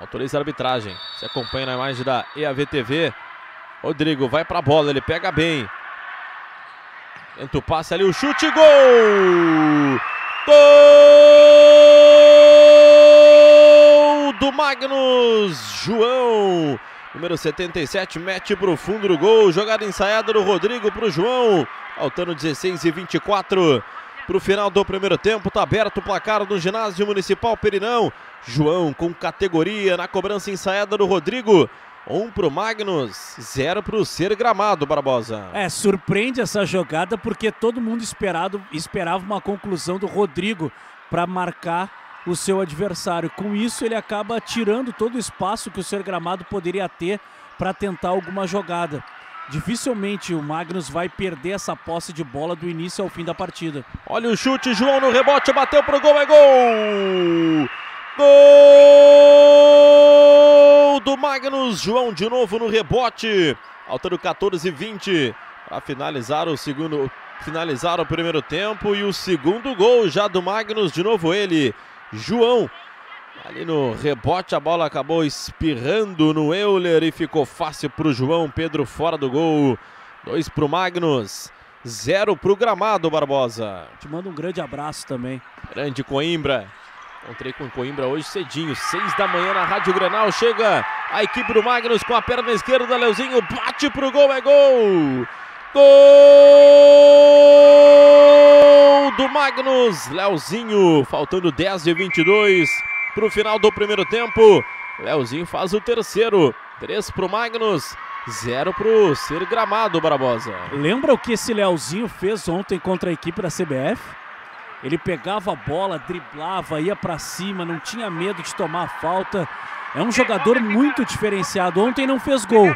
Autoriza a arbitragem. Se acompanha na imagem da EAVTV. Rodrigo vai pra bola, ele pega bem. Tenta o passe ali, o chute, gol! Gol do Magnus João. Número 77, mete pro fundo do gol. Jogada ensaiada do Rodrigo pro João. Faltando 16 e 24 pro final do primeiro tempo. Tá aberto o placar do ginásio municipal Perinão. João com categoria na cobrança ensaiada do Rodrigo. Um pro Magnus, zero pro Ser Gramado, Barbosa. É, surpreende essa jogada porque todo mundo esperado, esperava uma conclusão do Rodrigo para marcar o seu adversário. Com isso, ele acaba tirando todo o espaço que o Ser Gramado poderia ter para tentar alguma jogada. Dificilmente o Magnus vai perder essa posse de bola do início ao fim da partida. Olha o chute, João no rebote, bateu pro gol, é gol! Gol do Magnus João de novo no rebote. Faltando 14 e 20 para finalizar o segundo, finalizar o primeiro tempo e o segundo gol já do Magnus, de novo ele, João. Ali no rebote a bola acabou espirrando no Euler e ficou fácil para o João Pedro fora do gol. Dois para o Magnus, zero para o Gramado Barbosa. Te mando um grande abraço também. Grande Coimbra. Encontrei com Coimbra hoje cedinho, seis da manhã na Rádio Grenal. Chega a equipe do Magnus com a perna esquerda, Leozinho bate pro gol, é gol! Gol do Magnus, Leozinho, faltando 10 e 22 pro final do primeiro tempo. Leozinho faz o terceiro, 3 pro Magnus, 0 pro Ser Gramado, Barbosa. Lembra o que esse Leozinho fez ontem contra a equipe da CBF? Ele pegava a bola, driblava, ia para cima, não tinha medo de tomar falta. É um jogador muito diferenciado. Ontem não fez gol.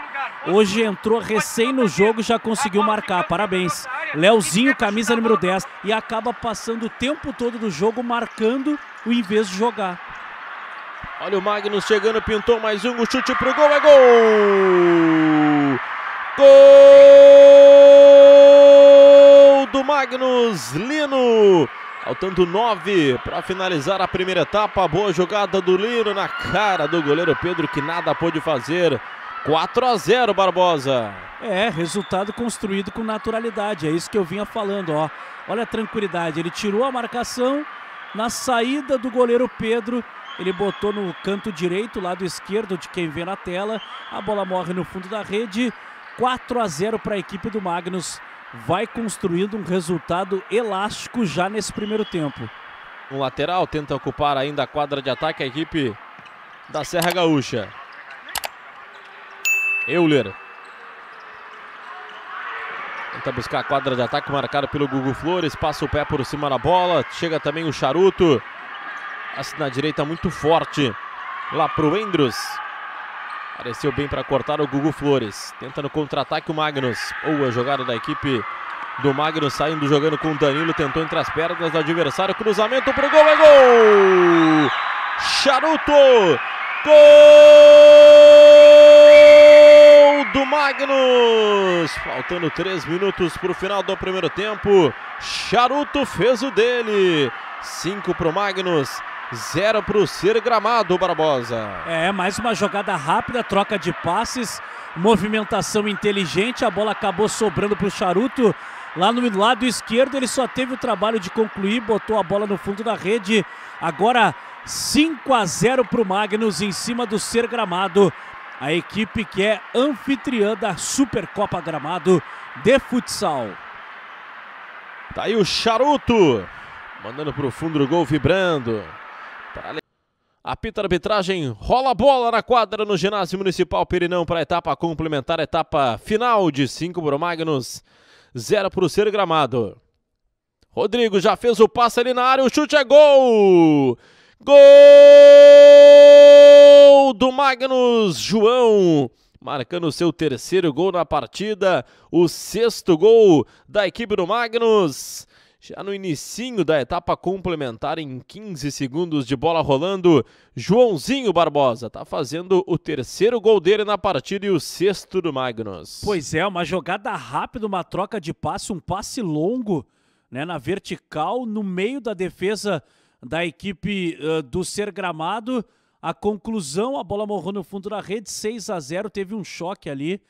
Hoje entrou recém no jogo e já conseguiu marcar. Parabéns. Leozinho, camisa número 10. E acaba passando o tempo todo do jogo marcando o em vez de jogar. Olha o Magnus chegando, pintou mais um, o chute pro gol, é gol! Gol do Magnus Lino! Faltando nove para finalizar a primeira etapa. Boa jogada do Lino na cara do goleiro Pedro, que nada pôde fazer. 4 a 0 Barbosa. É, resultado construído com naturalidade. É isso que eu vinha falando, ó. Olha a tranquilidade. Ele tirou a marcação na saída do goleiro Pedro. Ele botou no canto direito, lado esquerdo de quem vê na tela. A bola morre no fundo da rede. 4 a 0 para a equipe do Magnus vai construindo um resultado elástico já nesse primeiro tempo. Um lateral tenta ocupar ainda a quadra de ataque a equipe da Serra Gaúcha. Euler. Tenta buscar a quadra de ataque marcada pelo Gugu Flores, passa o pé por cima da bola, chega também o Charuto. Passe na direita muito forte lá pro Endros. Apareceu bem para cortar o Gugu Flores. Tenta no contra-ataque o Magnus. Boa jogada da equipe do Magnus saindo jogando com o Danilo. Tentou entre as pernas do adversário. Cruzamento pro gol. É gol! Charuto! Gol do Magnus! Faltando três minutos para o final do primeiro tempo. Charuto fez o dele. Cinco pro Magnus. Zero para o Ser Gramado, Barbosa. É, mais uma jogada rápida, troca de passes, movimentação inteligente. A bola acabou sobrando para o Charuto. Lá no lado esquerdo, ele só teve o trabalho de concluir, botou a bola no fundo da rede. Agora 5 a 0 para o Magnus em cima do Ser Gramado. A equipe que é anfitriã da Supercopa Gramado de futsal. Tá aí o Charuto, mandando para o fundo do gol, vibrando. Apita a arbitragem, rola a bola na quadra no ginásio municipal Perinão para a etapa complementar, etapa final de 5 para o Magnus, 0 para o Ser Gramado. Rodrigo já fez o passe ali na área, o chute é gol! Gol do Magnus João, marcando seu terceiro gol na partida, o sexto gol da equipe do Magnus. Já no inicinho da etapa complementar, em 15 segundos de bola rolando, Joãozinho Barbosa tá fazendo o terceiro gol dele na partida e o sexto do Magnus. Pois é, uma jogada rápida, uma troca de passe, um passe longo, né, na vertical, no meio da defesa da equipe uh, do Ser Gramado. a conclusão, a bola morreu no fundo da rede, 6 a 0 teve um choque ali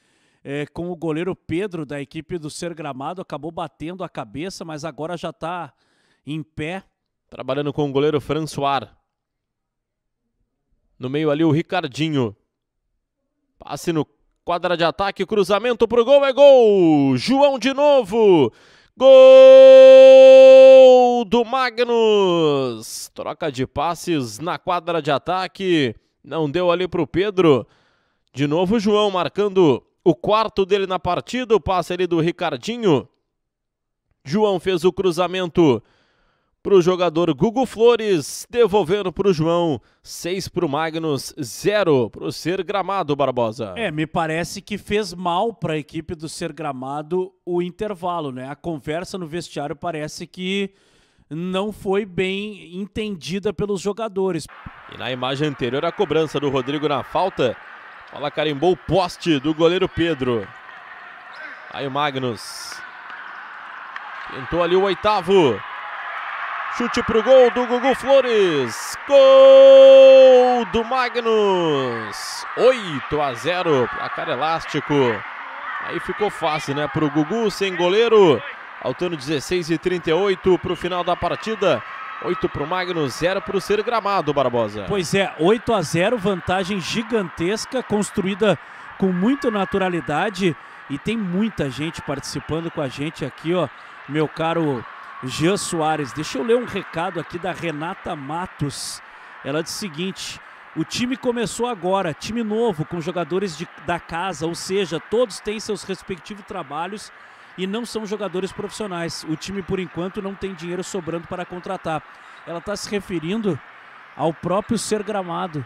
é, com o goleiro Pedro da equipe do Ser Gramado, acabou batendo a cabeça, mas agora já está em pé. Trabalhando com o goleiro François. No meio ali o Ricardinho. Passe no quadra de ataque, cruzamento pro gol, é gol! João de novo! Gol do Magnus! Troca de passes na quadra de ataque. Não deu ali para o Pedro. De novo, João marcando o quarto dele na partida. O passe ali do Ricardinho. João fez o cruzamento para o jogador Gugu Flores, devolvendo para o João, 6 para o Magnus, 0 para o Ser Gramado Barbosa. É, me parece que fez mal para a equipe do Ser Gramado o intervalo, né? A conversa no vestiário parece que não foi bem entendida pelos jogadores. E na imagem anterior, a cobrança do Rodrigo na falta, ela carimbou o poste do goleiro Pedro. Aí o Magnus. Tentou ali o oitavo. Chute pro gol do Gugu Flores. Gol do Magnus. 8 a 0, placar elástico. Aí ficou fácil, né? Pro Gugu sem goleiro. Faltando 16 e 38 pro final da partida. 8 pro Magnus, 0 pro Ser Gramado, Barbosa. Pois é, 8 a 0, vantagem gigantesca, construída com muita naturalidade. E tem muita gente participando com a gente aqui, ó. Meu caro Jean Soares. Deixa eu ler um recado aqui da Renata Matos. Ela diz o seguinte: o time começou agora, time novo, com jogadores de, da casa, ou seja, todos têm seus respectivos trabalhos e não são jogadores profissionais. O time, por enquanto, não tem dinheiro sobrando para contratar. Ela está se referindo ao próprio ser gramado.